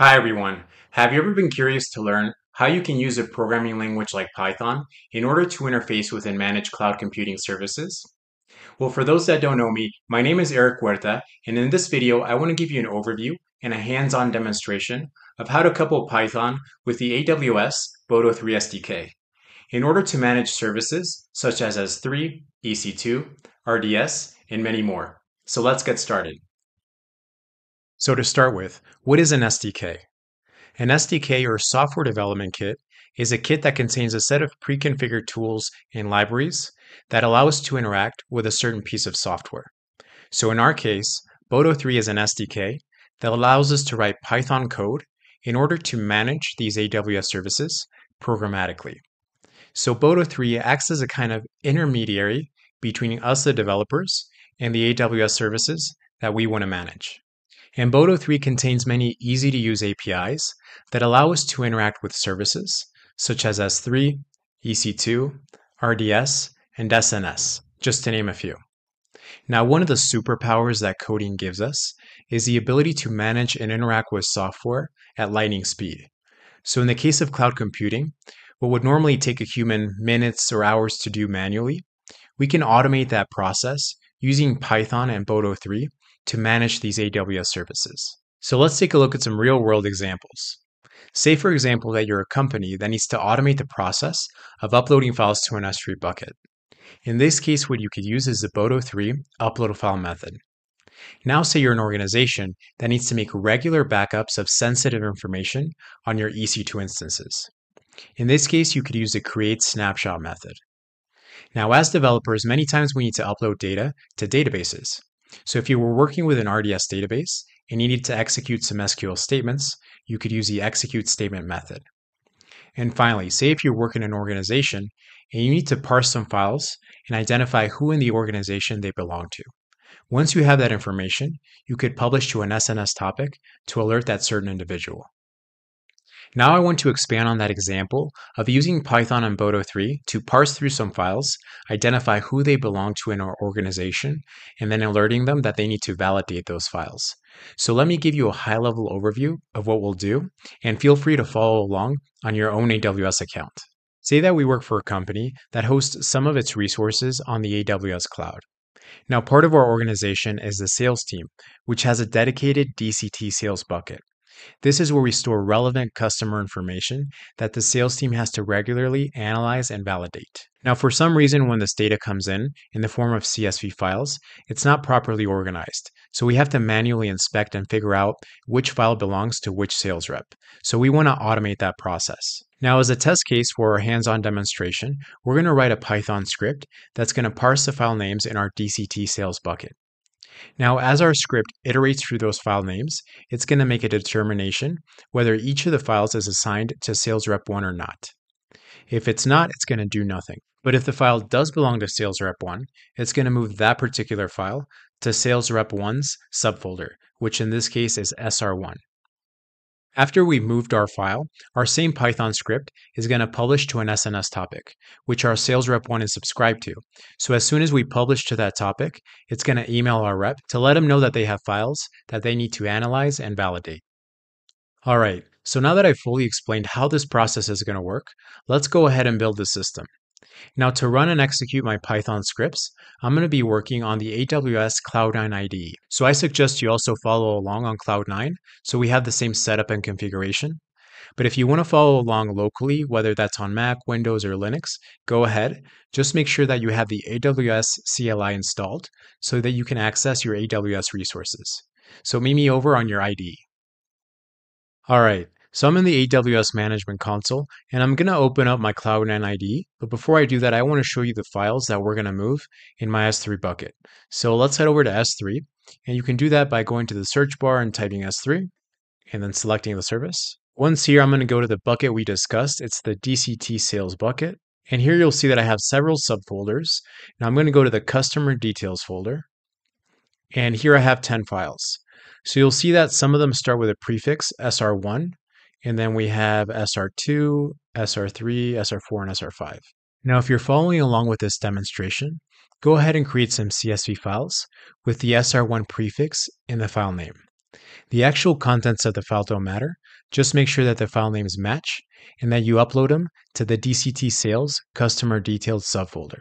Hi everyone. Have you ever been curious to learn how you can use a programming language like Python in order to interface with and manage cloud computing services? Well, for those that don't know me, my name is Eric Huerta, and in this video, I want to give you an overview and a hands-on demonstration of how to couple Python with the AWS Boto 3 SDK in order to manage services such as S3, EC2, RDS, and many more. So let's get started. So to start with, what is an SDK? An SDK or software development kit is a kit that contains a set of pre-configured tools and libraries that allow us to interact with a certain piece of software. So in our case, Boto 3 is an SDK that allows us to write Python code in order to manage these AWS services programmatically. So Boto 3 acts as a kind of intermediary between us, the developers, and the AWS services that we want to manage. And Boto 3 contains many easy to use APIs that allow us to interact with services such as S3, EC2, RDS, and SNS, just to name a few. Now, one of the superpowers that coding gives us is the ability to manage and interact with software at lightning speed. So, in the case of cloud computing, what would normally take a human minutes or hours to do manually, we can automate that process using Python and Boto 3 to manage these AWS services. So let's take a look at some real world examples. Say, for example, that you're a company that needs to automate the process of uploading files to an S3 bucket. In this case, what you could use is the Boto 3 upload file method. Now, say you're an organization that needs to make regular backups of sensitive information on your EC2 instances. In this case, you could use the create snapshot method. Now, as developers, many times we need to upload data to databases. So if you were working with an RDS database and you needed to execute some SQL statements, you could use the execute statement method. And finally, say if you work in an organization and you need to parse some files and identify who in the organization they belong to. Once you have that information, you could publish to an SNS topic to alert that certain individual. Now I want to expand on that example of using Python and Boto 3 to parse through some files, identify who they belong to in our organization, and then alerting them that they need to validate those files. So let me give you a high-level overview of what we'll do, and feel free to follow along on your own AWS account. Say that we work for a company that hosts some of its resources on the AWS cloud. Now, part of our organization is the sales team, which has a dedicated DCT sales bucket. This is where we store relevant customer information that the sales team has to regularly analyze and validate. Now, for some reason, when this data comes in in the form of CSV files, it's not properly organized. So we have to manually inspect and figure out which file belongs to which sales rep. So we want to automate that process. Now, as a test case for our hands-on demonstration, we're going to write a Python script that's going to parse the file names in our DCT sales bucket. Now, as our script iterates through those file names, it's going to make a determination whether each of the files is assigned to sales rep 1 or not. If it's not, it's going to do nothing. But if the file does belong to sales rep 1, it's going to move that particular file to sales rep 1's subfolder, which in this case is SR1. After we've moved our file, our same Python script is going to publish to an SNS topic, which our sales rep 1 is subscribed to. So as soon as we publish to that topic, it's going to email our rep to let them know that they have files that they need to analyze and validate. All right, so now that I've fully explained how this process is going to work, let's go ahead and build the system. Now to run and execute my Python scripts, I'm going to be working on the AWS Cloud9 IDE. So I suggest you also follow along on Cloud9 so we have the same setup and configuration. But if you want to follow along locally, whether that's on Mac, Windows, or Linux, go ahead. Just make sure that you have the AWS CLI installed so that you can access your AWS resources. So meet me over on your IDE. All right, so I'm in the AWS Management Console, and I'm going to open up my Cloud9 IDE. But before I do that, I want to show you the files that we're going to move in my S3 bucket. So let's head over to S3, and you can do that by going to the search bar and typing S3, and then selecting the service. Once here, I'm going to go to the bucket we discussed. It's the DCT sales bucket. And here you'll see that I have several subfolders. Now I'm going to go to the customer details folder. And here I have 10 files. So you'll see that some of them start with a prefix SR1, and then we have SR2, SR3, SR4, and SR5. Now, if you're following along with this demonstration, go ahead and create some CSV files with the SR1 prefix in the file name. The actual contents of the file don't matter. Just make sure that the file names match and that you upload them to the DCT Sales Customer Details subfolder.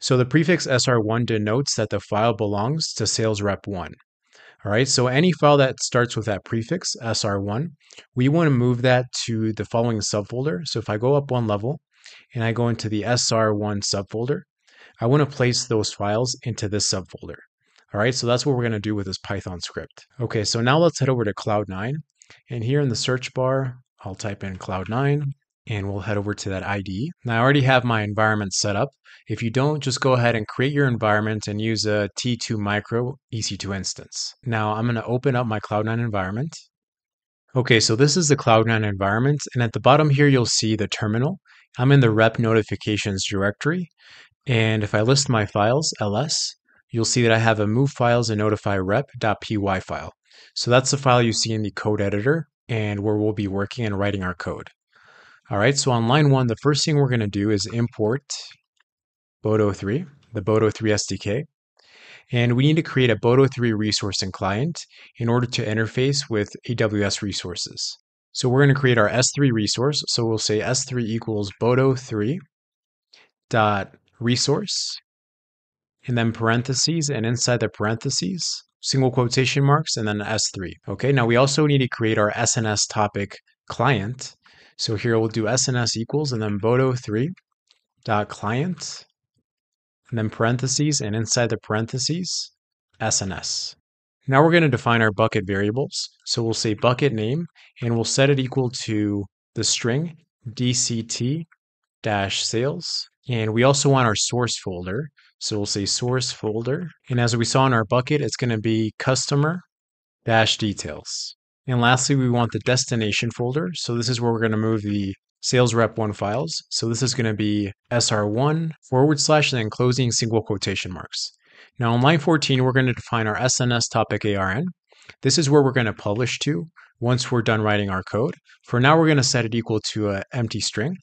So the prefix SR1 denotes that the file belongs to sales rep 1. All right, so any file that starts with that prefix SR1, we want to move that to the following subfolder. So if I go up one level and I go into the SR1 subfolder, I want to place those files into this subfolder. All right, so that's what we're going to do with this Python script. Okay, so now let's head over to Cloud9. And here in the search bar, I'll type in Cloud9 and we'll head over to that ID. Now I already have my environment set up. If you don't, just go ahead and create your environment and use a T2 Micro EC2 instance. Now I'm going to open up my Cloud9 environment. Okay, so this is the Cloud9 environment, and at the bottom here you'll see the terminal. I'm in the rep notifications directory, and if I list my files, ls, you'll see that I have a move files and notify rep.py file. So that's the file you see in the code editor and where we'll be working and writing our code. All right, so on line one, the first thing we're going to do is import Boto3, the Boto3 SDK. And we need to create a Boto3 resource and client in order to interface with AWS resources. So we're going to create our S3 resource. So we'll say S3 equals Boto3 dot resource and then parentheses and inside the parentheses single quotation marks and then S3. Okay, now we also need to create our SNS topic client. So here we'll do SNS equals and then Boto3 dot client and then parentheses and inside the parentheses SNS. Now we're going to define our bucket variables. So we'll say bucket name and we'll set it equal to the string dct dash sales. And we also want our source folder. So we'll say source folder. And as we saw in our bucket, it's going to be customer dash details. And lastly, we want the destination folder. So this is where we're going to move the sales rep one files. So this is going to be SR1 forward slash and then closing single quotation marks. Now on line 14, we're going to define our SNS topic ARN. This is where we're going to publish to once we're done writing our code. For now, we're going to set it equal to an empty string.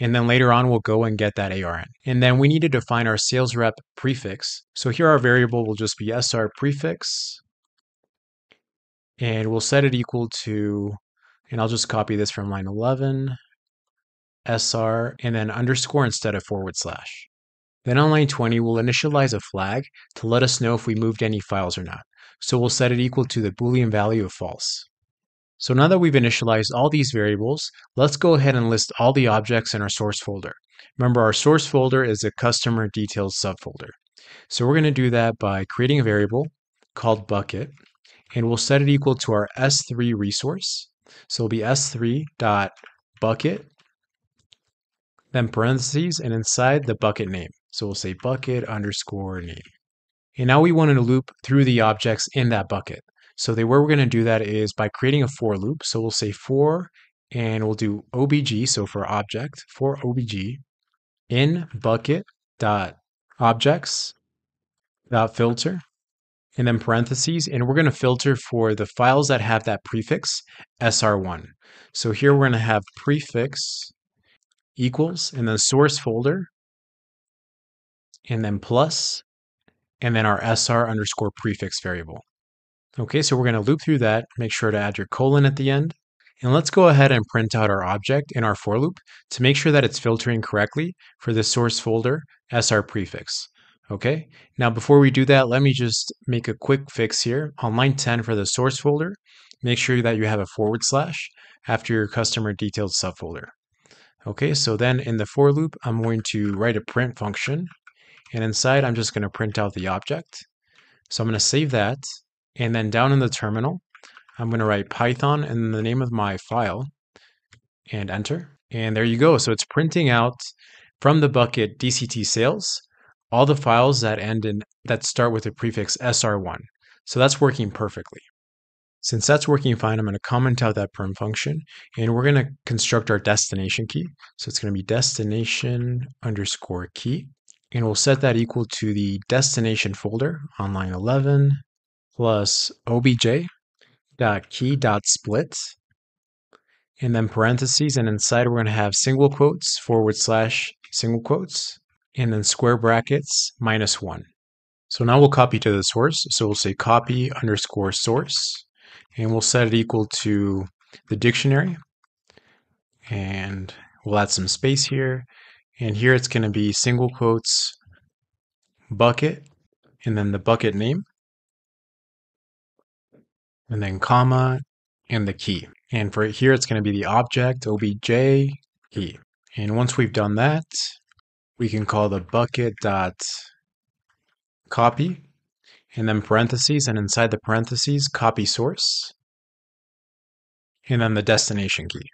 And then later on, we'll go and get that ARN. And then we need to define our sales rep prefix. So here our variable will just be SR prefix. And we'll set it equal to, and I'll just copy this from line 11, SR, and then underscore instead of forward slash. Then on line 20, we'll initialize a flag to let us know if we moved any files or not. So we'll set it equal to the Boolean value of false. So now that we've initialized all these variables, let's go ahead and list all the objects in our source folder. Remember, our source folder is a customer details subfolder. So we're going to do that by creating a variable called bucket, and we'll set it equal to our S3 resource. So it'll be S3.bucket, then parentheses, and inside the bucket name. So we'll say bucket underscore name. And now we want to loop through the objects in that bucket. So the way we're going to do that is by creating a for loop. So we'll say for, and we'll do obj, so for object, for obj, in bucket dot objects dot filter, and then parentheses, and we're going to filter for the files that have that prefix sr1. So here we're going to have prefix equals, and then source folder, and then plus, and then our sr underscore prefix variable. Okay, so we're going to loop through that, make sure to add your colon at the end. And let's go ahead and print out our object in our for loop to make sure that it's filtering correctly for the source folder SR prefix. Okay, now before we do that, let me just make a quick fix here. On line 10 for the source folder, make sure that you have a forward slash after your customer details subfolder. Okay, so then in the for loop, I'm going to write a print function. And inside, I'm just going to print out the object. So I'm going to save that. And then down in the terminal, I'm going to write Python and the name of my file and enter. And there you go. So it's printing out from the bucket DCT sales all the files that end in that start with the prefix SR1. So that's working perfectly. Since that's working fine, I'm going to comment out that perm function and we're going to construct our destination key. So it's going to be destination underscore key and we'll set that equal to the destination folder on line 11 plus obj dot key dot split and then parentheses and inside we're going to have single quotes forward slash single quotes and then square brackets minus one So now we'll copy to the source. So we'll say copy underscore source, and we'll set it equal to the dictionary. And we'll add some space here. And here it's going to be single quotes bucket and then the bucket name and then comma and the key. And for here, it's going to be the object obj key. And once we've done that, we can call the bucket dot copy and then parentheses and inside the parentheses copy source and then the destination key.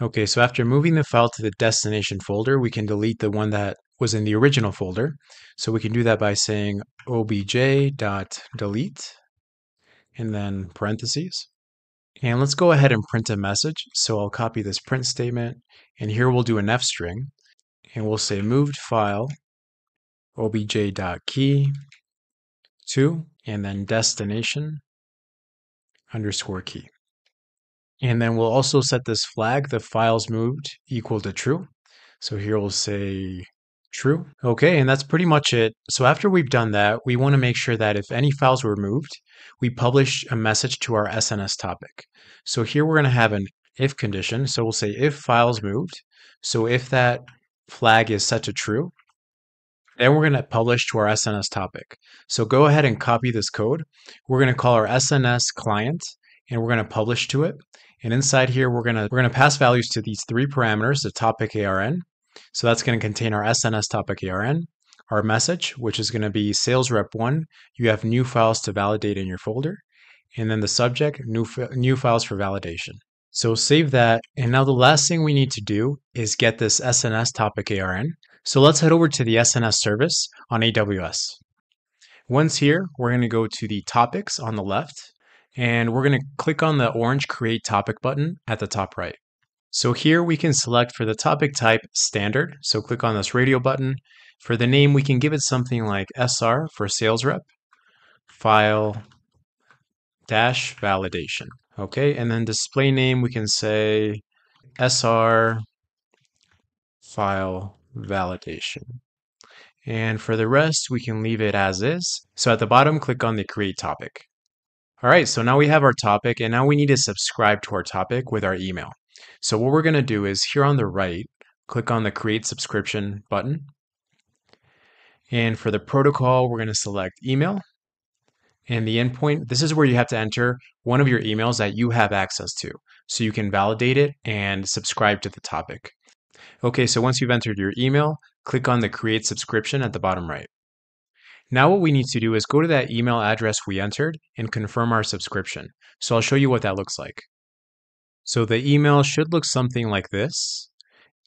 Okay, so after moving the file to the destination folder, we can delete the one that was in the original folder. So we can do that by saying obj.delete and then parentheses. And let's go ahead and print a message. So I'll copy this print statement and here we'll do an f string and we'll say moved file obj.key to and then destination underscore key. And then we'll also set this flag, the files moved equal to true. So here we'll say true. Okay, and that's pretty much it. So after we've done that, we want to make sure that if any files were moved, we publish a message to our SNS topic. So here we're going to have an if condition. So we'll say if files moved. So if that flag is set to true, then we're going to publish to our SNS topic. So go ahead and copy this code. We're going to call our SNS client and we're going to publish to it. And inside here, we're gonna we're gonna pass values to these three parameters, the topic ARN. So that's going to contain our SNS topic ARN, our message, which is going to be sales rep one. You have new files to validate in your folder, and then the subject, new new files for validation. So save that. And now the last thing we need to do is get this SNS topic ARN. So let's head over to the SNS service on AWS. Once here, we're going to go to the topics on the left and we're going to click on the orange Create Topic button at the top right. So here we can select for the topic type standard. So click on this radio button. For the name, we can give it something like SR for sales rep, file dash validation. Okay, and then display name, we can say SR file validation. And for the rest, we can leave it as is. So at the bottom, click on the create topic. All right, so now we have our topic and now we need to subscribe to our topic with our email. So what we're going to do is here on the right, click on the create subscription button. And for the protocol, we're going to select email. And the endpoint, this is where you have to enter one of your emails that you have access to. So you can validate it and subscribe to the topic. Okay, so once you've entered your email, click on the create subscription at the bottom right. Now what we need to do is go to that email address we entered and confirm our subscription. So I'll show you what that looks like. So the email should look something like this.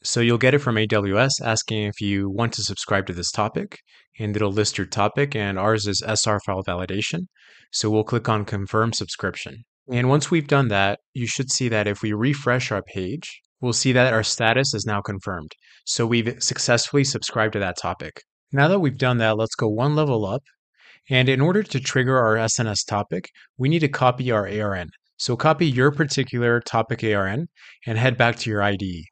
So you'll get it from AWS asking if you want to subscribe to this topic and it'll list your topic and ours is SR file validation. So we'll click on confirm subscription. And once we've done that, you should see that if we refresh our page, we'll see that our status is now confirmed. So we've successfully subscribed to that topic. Now that we've done that, let's go one level up. And in order to trigger our SNS topic, we need to copy our ARN. So copy your particular topic ARN and head back to your IDE.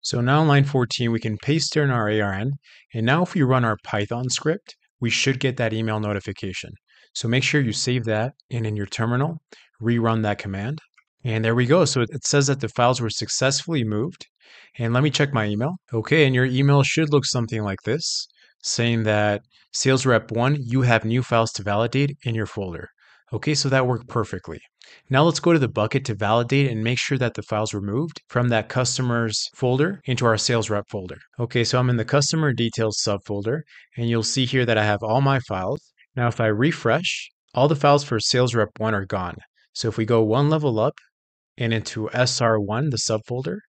So now in line 14, we can paste in our ARN. And now if we run our Python script, we should get that email notification. So make sure you save that and in your terminal, rerun that command. And there we go. So it says that the files were successfully moved. And let me check my email. Okay, and your email should look something like this saying that sales rep one, you have new files to validate in your folder. Okay, so that worked perfectly. Now let's go to the bucket to validate and make sure that the files were moved from that customer's folder into our sales rep folder. Okay, so I'm in the customer details subfolder and you'll see here that I have all my files. Now if I refresh, all the files for sales rep one are gone. So if we go one level up and into SR1, the subfolder,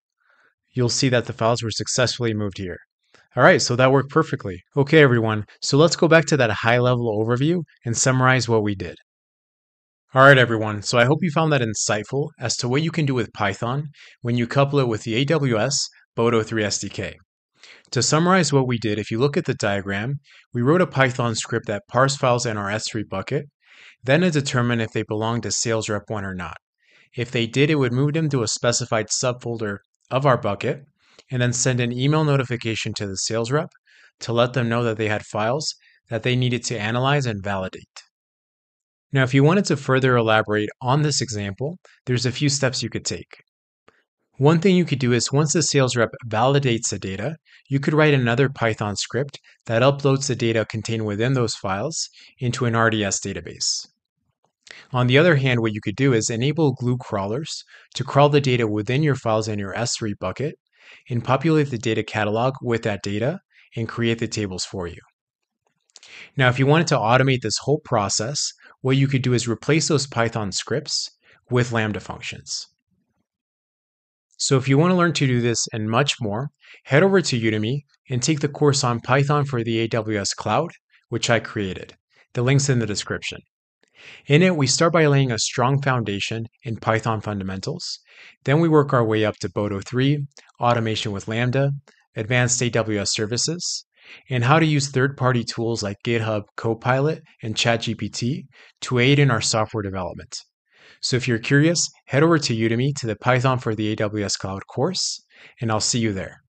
you'll see that the files were successfully moved here. All right, so that worked perfectly. Okay, everyone, so let's go back to that high level overview and summarize what we did. All right, everyone, so I hope you found that insightful as to what you can do with Python when you couple it with the AWS Boto 3 SDK. To summarize what we did, if you look at the diagram, we wrote a Python script that parsed files in our S3 bucket, then it determined if they belonged to sales rep 1 or not. If they did, it would move them to a specified subfolder of our bucket, and then send an email notification to the sales rep to let them know that they had files that they needed to analyze and validate. Now, if you wanted to further elaborate on this example, there's a few steps you could take. One thing you could do is once the sales rep validates the data, you could write another Python script that uploads the data contained within those files into an RDS database. On the other hand, what you could do is enable glue crawlers to crawl the data within your files in your S3 bucket and populate the data catalog with that data and create the tables for you. Now, if you wanted to automate this whole process, what you could do is replace those Python scripts with Lambda functions. So if you want to learn to do this and much more, head over to Udemy and take the course on Python for the AWS Cloud, which I created. The link's in the description. In it, we start by laying a strong foundation in Python fundamentals. Then we work our way up to Boto 3, automation with Lambda, advanced AWS services, and how to use third party tools like GitHub Copilot and ChatGPT to aid in our software development. So if you're curious, head over to Udemy to the Python for the AWS Cloud course, and I'll see you there.